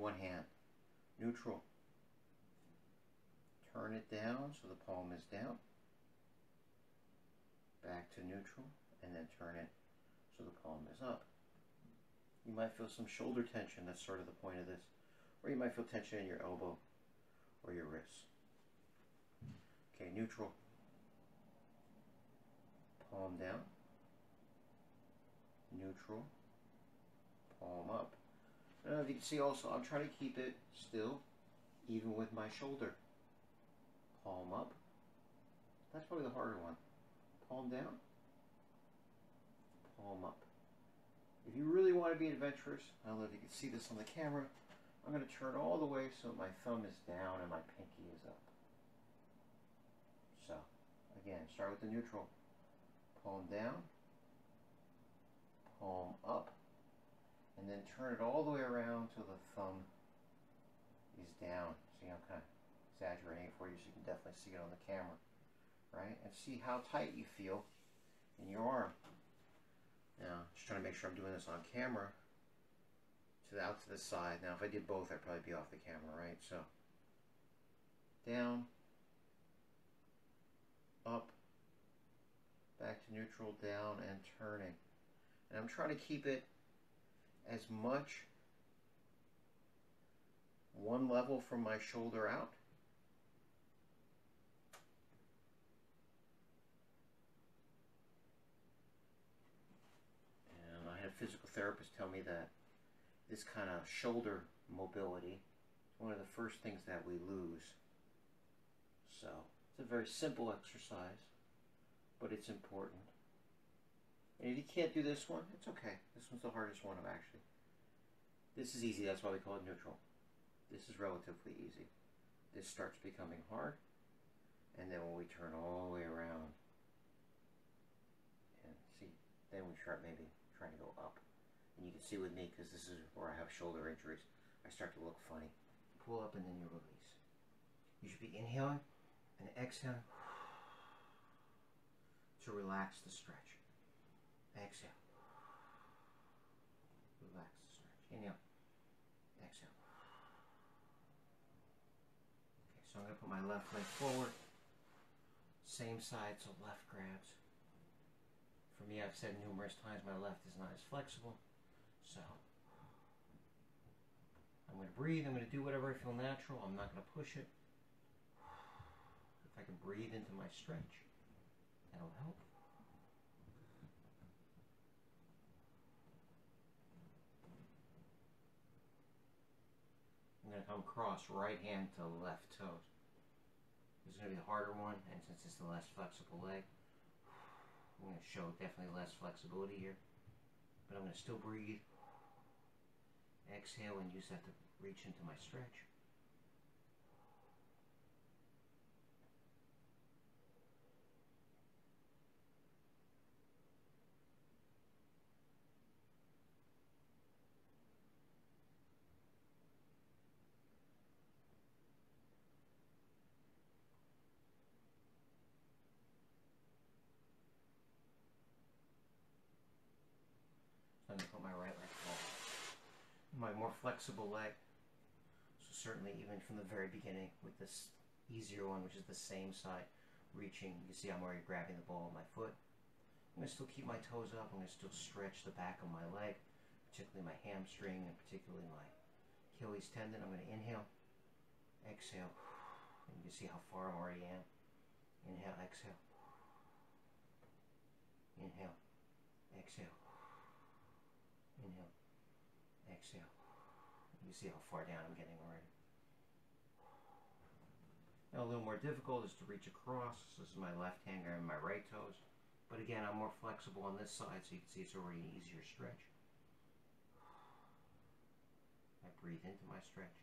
one hand. Neutral. Turn it down so the palm is down. Back to neutral and then turn it so the palm is up. You might feel some shoulder tension, that's sort of the point of this. Or you might feel tension in your elbow or your wrist. Okay, neutral. Palm down. Neutral. Palm up. Now, if you can see also, I'm trying to keep it still, even with my shoulder. Palm up. That's probably the harder one. Palm down. Palm up. If you really want to be adventurous, I don't know if you can see this on the camera, I'm going to turn all the way so my thumb is down and my pinky is up. So, again, start with the neutral. Palm down, palm up, and then turn it all the way around till the thumb is down. See, I'm kind of exaggerating for you so you can definitely see it on the camera, right? And see how tight you feel in your arm. Now, just trying to make sure I'm doing this on camera to the, out to the side. Now, if I did both, I'd probably be off the camera, right? So, down, up, back to neutral, down, and turning. And I'm trying to keep it as much one level from my shoulder out. And I had a physical therapist tell me that this kind of shoulder mobility is one of the first things that we lose. So it's a very simple exercise, but it's important. And if you can't do this one, it's okay. This one's the hardest one actually. This is easy, that's why we call it neutral. This is relatively easy. This starts becoming hard, and then when we turn all the way around, and see, then we start maybe trying to go up. And you can see with me, because this is where I have shoulder injuries, I start to look funny. Pull up and then you release. You should be inhaling and exhaling to relax the stretch. Exhale. Relax stretch. Inhale. Exhale. Okay, so I'm going to put my left leg forward. Same side, so left grabs. For me, I've said numerous times my left is not as flexible. So I'm going to breathe. I'm going to do whatever I feel natural. I'm not going to push it. If I can breathe into my stretch, that'll help. I'm going to come across right hand to left toes. This is going to be the harder one, and since it's the less flexible leg, I'm going to show definitely less flexibility here. But I'm going to still breathe. Exhale and use that to reach into my stretch. I'm going to put my right leg forward. My more flexible leg. So certainly even from the very beginning with this easier one, which is the same side, reaching, you see I'm already grabbing the ball with my foot. I'm going to still keep my toes up. I'm going to still stretch the back of my leg, particularly my hamstring and particularly my Achilles tendon. I'm going to inhale, exhale. And you can see how far I already am. Inhale, exhale. Inhale, exhale. Inhale, exhale. You see how far down I'm getting already. Now a little more difficult is to reach across. This is my left hand grabbing my right toes. But again, I'm more flexible on this side, so you can see it's already an easier stretch. I breathe into my stretch.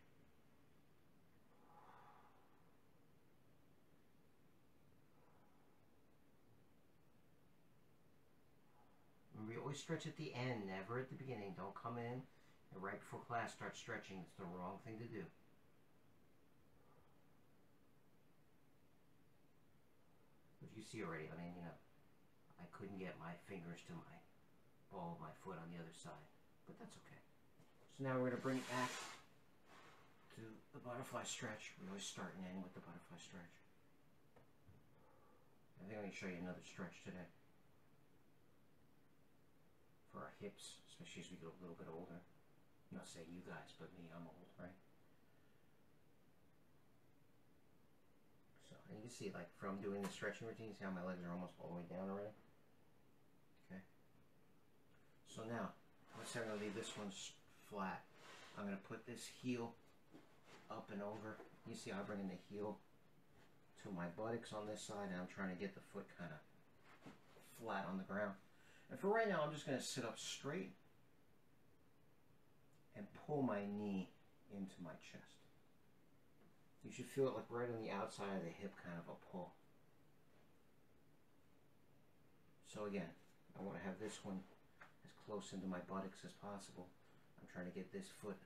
Remember, always stretch at the end, never at the beginning. Don't come in and right before class start stretching. It's the wrong thing to do. But you see already, I mean, you know, I couldn't get my fingers to my ball of my foot on the other side. But that's okay. So now we're going to bring it back to the butterfly stretch. We always start and end with the butterfly stretch. I think I'm going to show you another stretch today. For our hips, especially as we get a little bit older. Not saying you guys, but me, I'm old, right? So, and you can see, like, from doing the stretching routine, see how my legs are almost all the way down already? Okay. So now, let's say I'm going to leave this one flat. I'm going to put this heel up and over. You see I'm bringing the heel to my buttocks on this side and I'm trying to get the foot kind of flat on the ground. And for right now, I'm just going to sit up straight and pull my knee into my chest. You should feel it like right on the outside of the hip, kind of a pull. So again, I want to have this one as close into my buttocks as possible. I'm trying to get this foot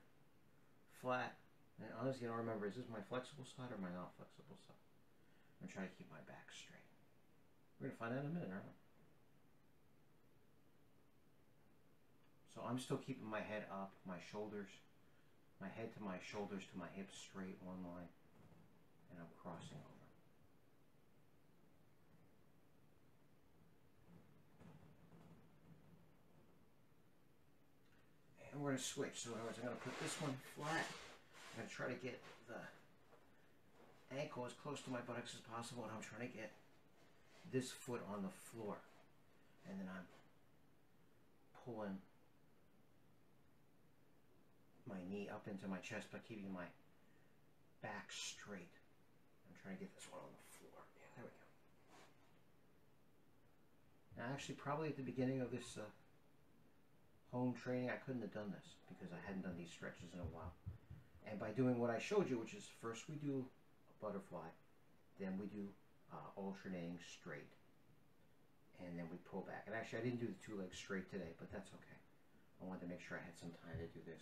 flat. And honestly, I don't remember, is this my flexible side or my not flexible side? I'm trying to keep my back straight. We're going to find out in a minute, aren't we? So I'm still keeping my head up, my shoulders, my head to my shoulders to my hips straight, one line, and I'm crossing over. And we're going to switch. So in other words, I'm going to put this one flat. I'm going to try to get the ankle as close to my buttocks as possible, and I'm trying to get this foot on the floor. And then I'm pulling my knee up into my chest by keeping my back straight. I'm trying to get this one on the floor. Yeah, there we go. Now, actually, probably at the beginning of this uh, home training, I couldn't have done this because I hadn't done these stretches in a while. And by doing what I showed you, which is first we do a butterfly, then we do uh, alternating straight, and then we pull back. And actually, I didn't do the two legs straight today, but that's okay. I wanted to make sure I had some time to do this.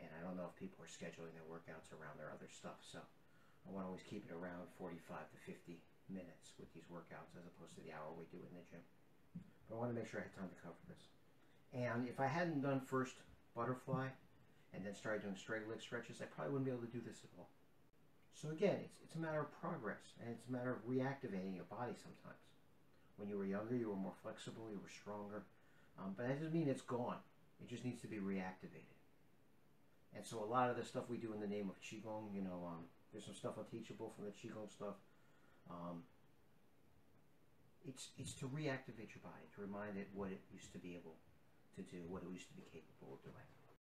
And I don't know if people are scheduling their workouts around their other stuff, so I want to always keep it around 45 to 50 minutes with these workouts as opposed to the hour we do in the gym. But I want to make sure I had time to cover this. And if I hadn't done first butterfly and then started doing straight leg stretches, I probably wouldn't be able to do this at all. So again, it's, it's a matter of progress and it's a matter of reactivating your body sometimes. When you were younger, you were more flexible, you were stronger. Um, but that doesn't mean it's gone. It just needs to be reactivated. And so a lot of the stuff we do in the name of Qigong, you know, um, there's some stuff on Teachable from the Qigong stuff. Um, it's, it's to reactivate your body, to remind it what it used to be able to do, what it used to be capable of doing.